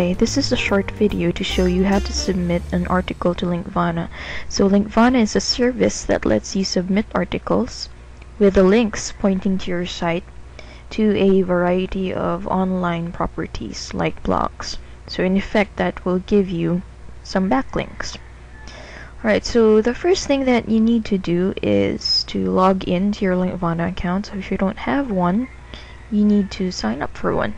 Hi, this is a short video to show you how to submit an article to Linkvana. So Linkvana is a service that lets you submit articles with the links pointing to your site to a variety of online properties like blogs. So in effect that will give you some backlinks. Alright, so the first thing that you need to do is to log in to your Linkvana account. So if you don't have one, you need to sign up for one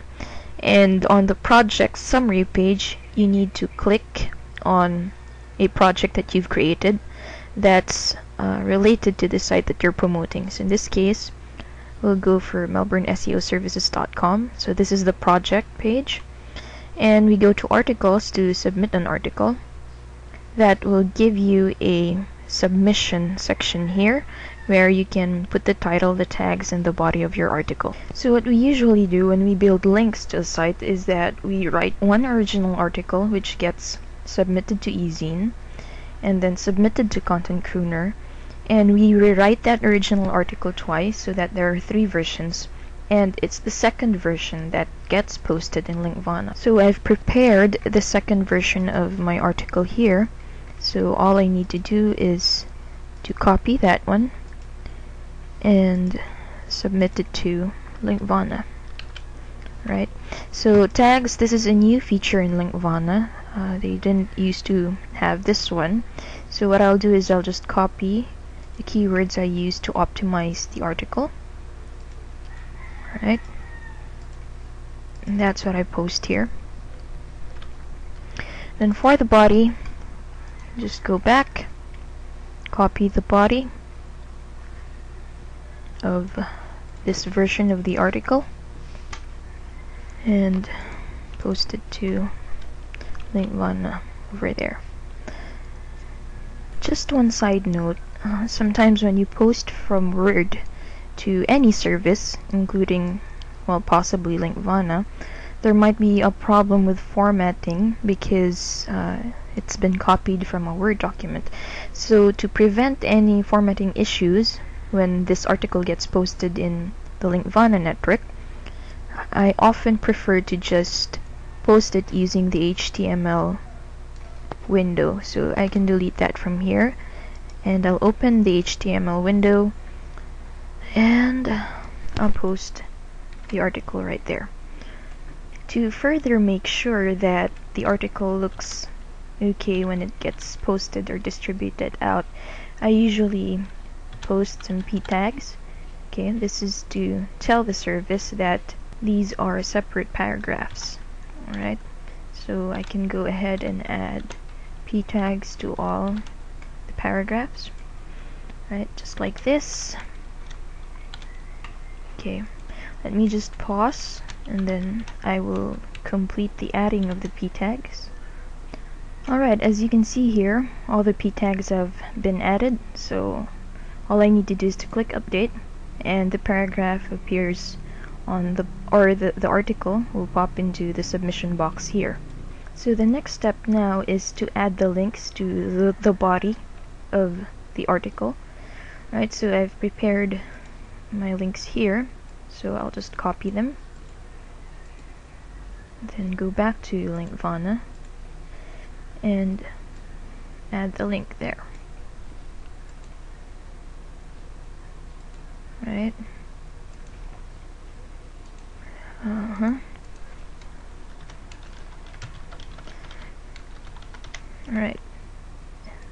and on the project summary page you need to click on a project that you've created that's uh, related to the site that you're promoting. So in this case we'll go for melbourneseoservices.com so this is the project page. And we go to articles to submit an article that will give you a submission section here where you can put the title, the tags, and the body of your article. So what we usually do when we build links to a site is that we write one original article which gets submitted to ezine and then submitted to Content Crooner and we rewrite that original article twice so that there are three versions and it's the second version that gets posted in Linkvana. So I've prepared the second version of my article here so all I need to do is to copy that one and submit it to Linkvana right? So tags this is a new feature in Linkvana uh, they didn't used to have this one. So what I'll do is I'll just copy the keywords I use to optimize the article right? And that's what I post here. Then for the body just go back copy the body of this version of the article and post it to Linkvana over there. Just one side note, uh, sometimes when you post from Word to any service, including, well, possibly Linkvana, there might be a problem with formatting because uh, it's been copied from a Word document. So to prevent any formatting issues, when this article gets posted in the Linkvana network, I often prefer to just post it using the HTML window. So I can delete that from here and I'll open the HTML window and I'll post the article right there. To further make sure that the article looks okay when it gets posted or distributed out, I usually post some p tags. Okay this is to tell the service that these are separate paragraphs. Alright so I can go ahead and add p tags to all the paragraphs. Right just like this. Okay let me just pause and then I will complete the adding of the p tags alright as you can see here all the p tags have been added so all I need to do is to click update and the paragraph appears on the or the, the article will pop into the submission box here. So the next step now is to add the links to the, the body of the article. Right so I've prepared my links here so I'll just copy them. Then go back to Linkvana and add the link there right? Uh-huh. Alright.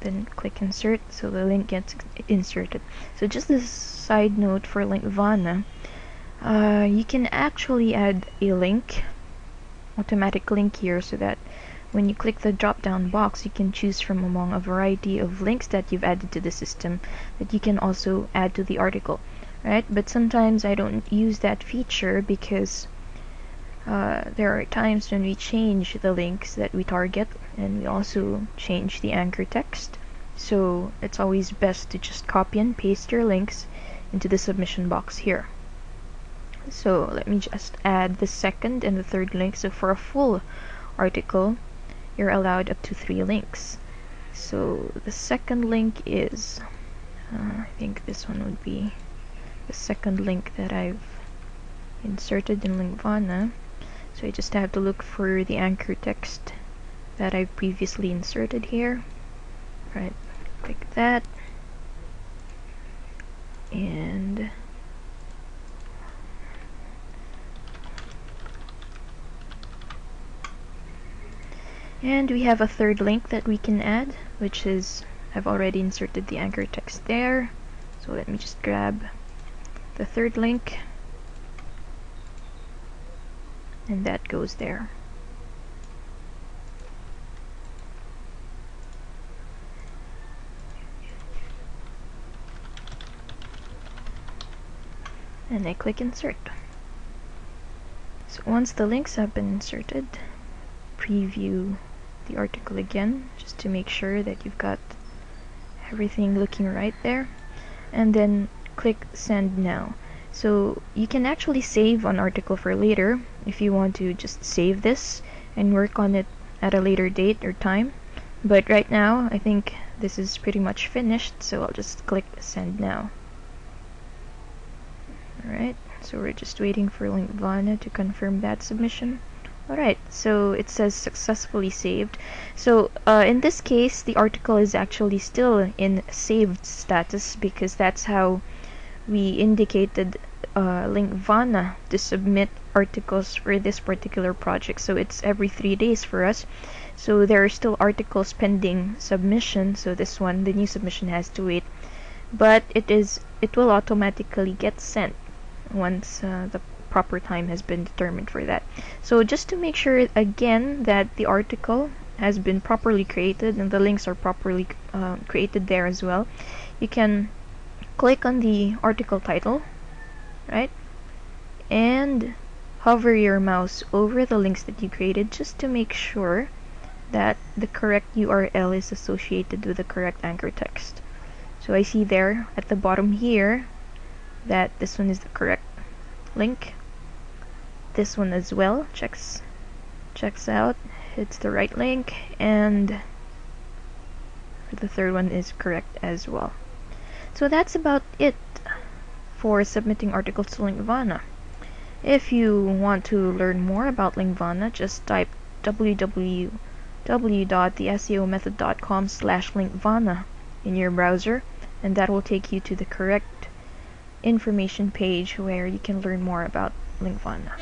Then click insert so the link gets inserted. So just a side note for Linkvana, uh, you can actually add a link, automatic link here so that when you click the drop down box you can choose from among a variety of links that you've added to the system that you can also add to the article right? But sometimes I don't use that feature because uh, there are times when we change the links that we target and we also change the anchor text. So it's always best to just copy and paste your links into the submission box here. So let me just add the second and the third link so for a full article you're allowed up to three links. So the second link is uh, I think this one would be the second link that I've inserted in Linkvana. so I just have to look for the anchor text that I've previously inserted here. Right click that. And and we have a third link that we can add which is I've already inserted the anchor text there. So let me just grab the third link. And that goes there. And I click insert. So once the links have been inserted, preview the article again just to make sure that you've got everything looking right there and then click send now. So you can actually save an article for later if you want to just save this and work on it at a later date or time. But right now, I think this is pretty much finished, so I'll just click send now. Alright, so we're just waiting for Linkvana to confirm that submission. Alright, so it says successfully saved. So uh, in this case, the article is actually still in saved status because that's how we indicated uh, Linkvana to submit articles for this particular project. So it's every three days for us. So there are still articles pending submission. So this one, the new submission has to wait. But it is it will automatically get sent once uh, the proper time has been determined for that. So just to make sure again that the article has been properly created and the links are properly uh, created there as well, you can click on the article title, right? And hover your mouse over the links that you created just to make sure that the correct URL is associated with the correct anchor text. So I see there at the bottom here that this one is the correct link this one as well. Checks checks out. It's the right link and the third one is correct as well. So that's about it for submitting articles to Linkvana if you want to learn more about Linkvana just type www.theseomethod.com slash linkvana in your browser and that will take you to the correct information page where you can learn more about Linkvana.